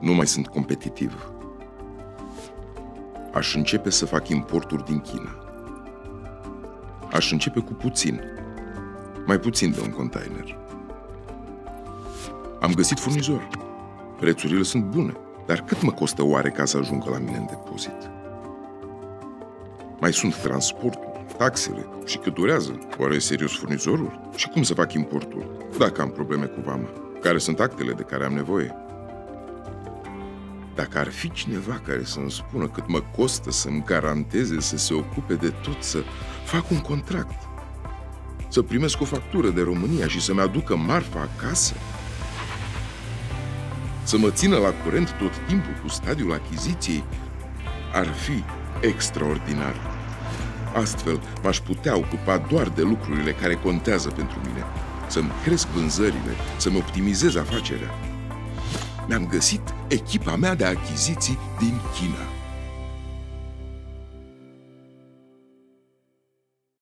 Nu mai sunt competitiv. Aș începe să fac importuri din China. Aș începe cu puțin. Mai puțin de un container. Am găsit furnizor. Prețurile sunt bune. Dar cât mă costă oare ca să ajungă la mine în depozit? Mai sunt transportul, taxele și cât durează. Oare e serios furnizorul? Și cum să fac importul? Dacă am probleme cu vama. Care sunt actele de care am nevoie? Dacă ar fi cineva care să-mi spună cât mă costă să-mi garanteze să se ocupe de tot, să fac un contract, să primesc o factură de România și să-mi aducă marfa acasă, să mă țină la curent tot timpul cu stadiul achiziției, ar fi extraordinar. Astfel, m-aș putea ocupa doar de lucrurile care contează pentru mine. Să-mi cresc vânzările, să-mi optimizez afacerea. Mi-am găsit echipa mea de achiziții din China.